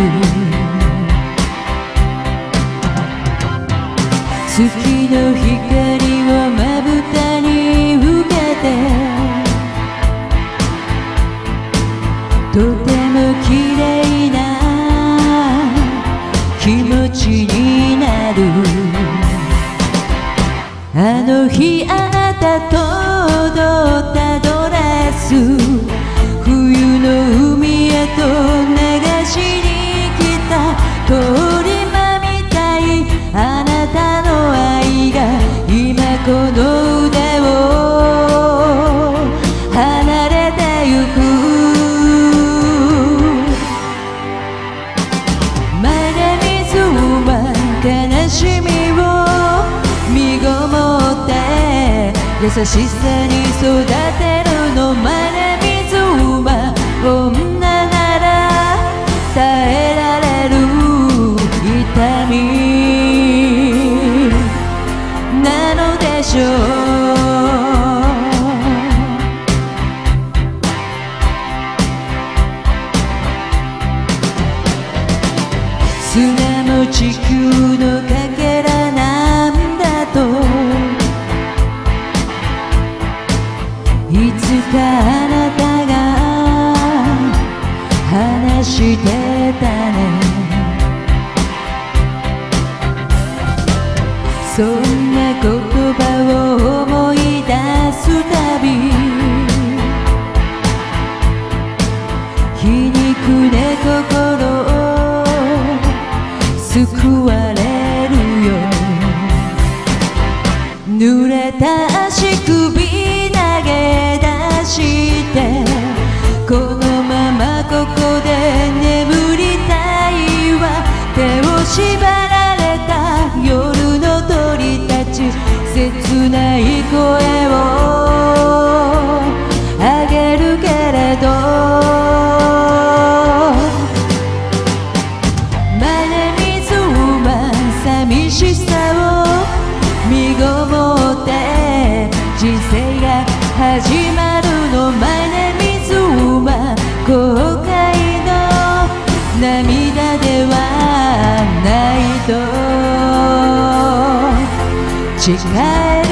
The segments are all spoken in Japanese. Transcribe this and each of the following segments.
る月の光をまぶたに受けてとても綺麗な気持ちになる。あの日あなたと踊ったドレス冬の海へと流しり魔みたいあなたの愛が今この腕を離れてゆくまだ水は悲しみを身ごもって優しさに育てるのまだ水は女なら耐え砂の地球のかけらなんだといつかあなたが話してたれるよ。濡れた足首投げ出して始まるのまだ水は後悔の涙ではないと。誓え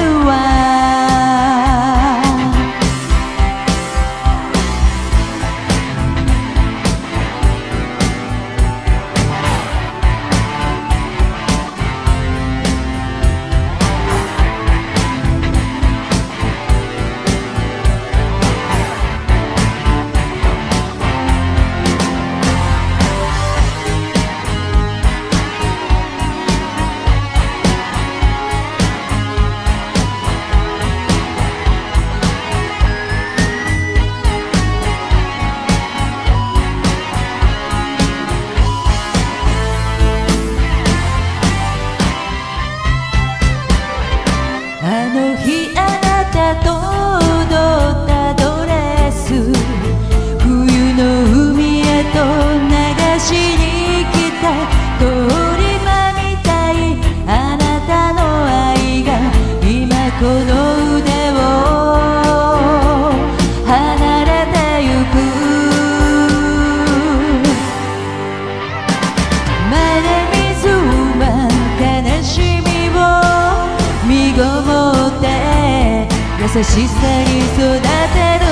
優しさに育てる